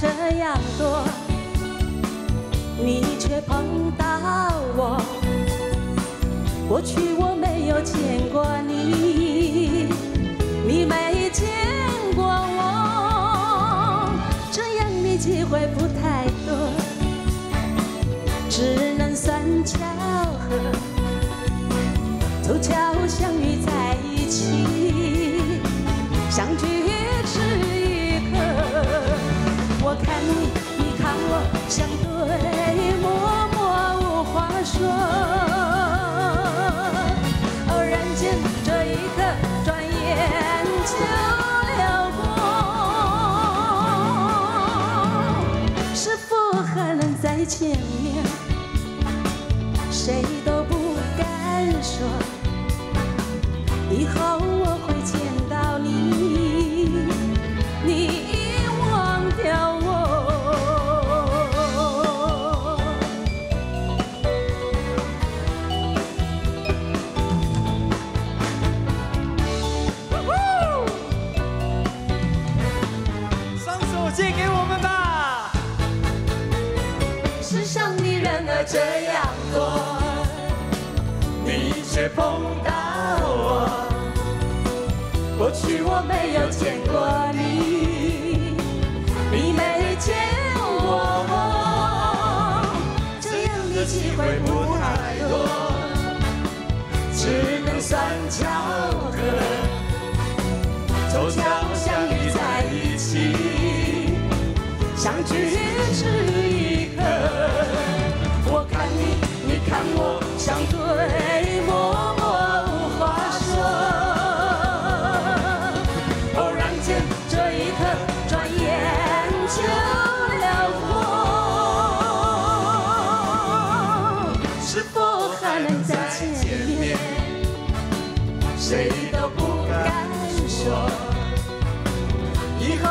这样多，你却碰到我。过去我没有见过你，你没见过我，这样的机会不太多，只能算巧合，凑巧相遇在一起，相聚相对默默无话说。偶然间，这一刻转眼就流过，是否还能再见面？谁都不敢说。以后借给我们吧。世上的人儿这样多，你却碰到我，过去我没有见过你，你没见过我，这样的机会不太多，只能算巧合，凑巧相对默默无话说。偶然间，这一刻转眼就流过，是否还能再见面？谁都不敢说，以后